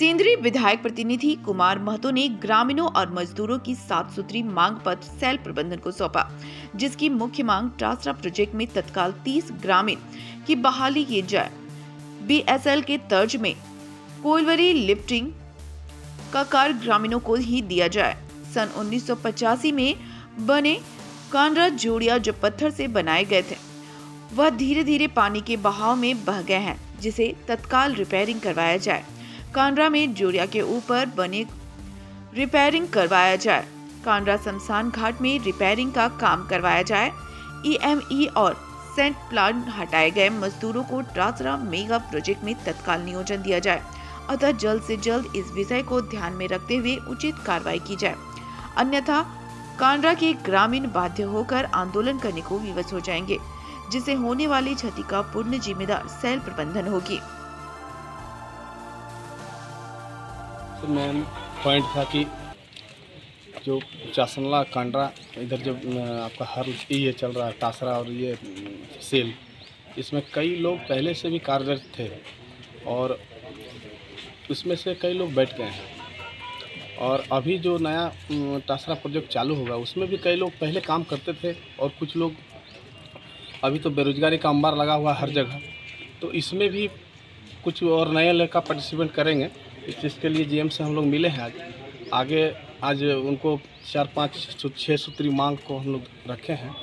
सेंद्रीय विधायक प्रतिनिधि कुमार महतो ने ग्रामीणों और मजदूरों की सात सूत्री मांग पत्र सेल प्रबंधन को सौंपा, जिसकी मुख्य मांग टासरा प्रोजेक्ट में तत्काल 30 ग्रामीण की बहाली की जाए। बीएसएल के तर्ज में कोलवरी लिफ्टिंग का कार्य ग्रामीणों को ही दिया जाए। सन 1985 में बने कांड्रा जोड़िया जो पत्थर से बनाए गए थे, वह धीरे धीरे पानी के बहाव में बह गए हैं, जिसे तत्काल रिपेयरिंग करवाया जाए। कांड्रा में जोरिया के ऊपर बने रिपेयरिंग करवाया जाए। कांड्रा शमशान घाट में रिपेयरिंग का काम करवाया जाए। ईएमई और सेंट प्लांट हटाए गए मजदूरों को ट्रासरा मेगा प्रोजेक्ट में तत्काल नियोजन दिया जाए। अतः जल्द से जल्द इस विषय को ध्यान में रखते हुए उचित कार्रवाई की जाए। अन्यथा, कांड्रा के ग्रामीण बाध्य होकर आंदोलन करने को विवश हो जाएँगे जिसे होने वाली क्षति का पूर्ण जिम्मेदार सेल प्रबंधन होगी। तो मेन पॉइंट था कि जो चासनला कांड्रा, इधर जब आपका हर ये चल रहा है, तासरा और ये सेल, इसमें कई लोग पहले से भी कार्यरत थे और उसमें से कई लोग बैठ गए हैं। और अभी जो नया तासरा प्रोजेक्ट चालू होगा, उसमें भी कई लोग पहले काम करते थे और कुछ लोग अभी तो बेरोजगारी का अंबार लगा हुआ हर जगह। तो इसमें भी कुछ और नए लड़का पार्टिसिपेट करेंगे। इस चीज़ के लिए जीएम से हम लोग मिले हैं आज। आगे आज उनको चार पाँच छः सूत्री मांग को हम लोग रखे हैं।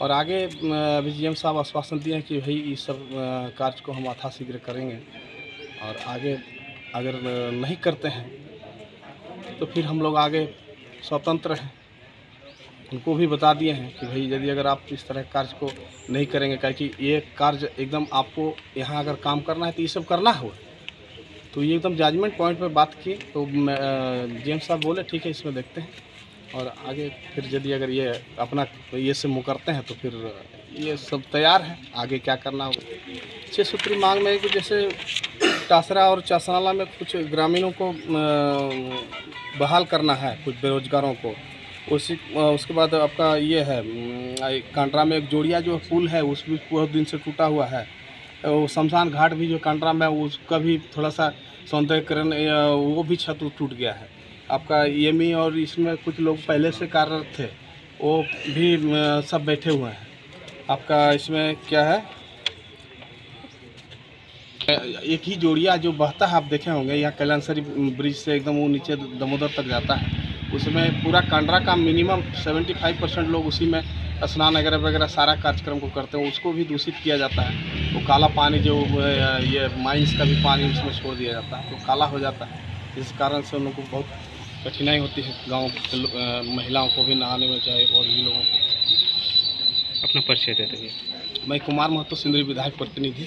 और आगे अभी जीएम साहब आश्वासन दिए हैं कि भाई इस सब कार्य को हम यथाशीघ्र करेंगे। और आगे अगर नहीं करते हैं तो फिर हम लोग आगे स्वतंत्र हैं। उनको भी बता दिए हैं कि भाई यदि अगर आप इस तरह कार्य को नहीं करेंगे क्या कि ये कार्य एकदम आपको यहाँ अगर काम करना है तो ये सब करना हो तो ये एकदम जजमेंट पॉइंट पे बात की। तो जेम्स साहब बोले, ठीक है, इसमें देखते हैं। और आगे फिर यदि अगर ये अपना, ये से मुकरते हैं तो फिर ये सब तैयार है। आगे क्या करना होगा छः सूत्री मांग में कि जैसे टासरा और चासनाला में कुछ ग्रामीणों को बहाल करना है, कुछ बेरोजगारों को। उसी उसके बाद आपका ये है कांड्रा में एक जोड़िया जो पुल है, उस भी बहुत दिन से टूटा हुआ है। वो शमशान घाट भी जो कांड्रा में उसका भी थोड़ा सा सौंदर्यकरण वो भी छत टूट गया है। आपका ई और इसमें कुछ लोग पहले से कार्यरत थे, वो भी सब बैठे हुए हैं। आपका इसमें क्या है? एक ही जोड़िया जो बहता है, आप देखे होंगे, यहाँ कैलानसरी ब्रिज से एकदम वो नीचे दमोदर तक जाता है। उसमें पूरा कांडरा का मिनिमम 75 परसेंट लोग उसी में स्नान वगैरह वगैरह सारा कार्यक्रम को करते हैं उसको भी दूषित किया जाता है। वो तो काला पानी जो ये माइंस का भी पानी उसमें छोड़ दिया जाता है तो काला हो जाता है। इस कारण से उन लोगों को बहुत कठिनाई होती है गाँव के महिलाओं को भी नहाने में चाहे और भी लोगों को। अपना परिचय देते हैं मैं कुमार महतो सिंदरी विधायक प्रतिनिधि।